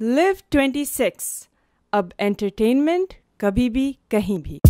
Live 26 अब entertainment कभी भी कहीं भी।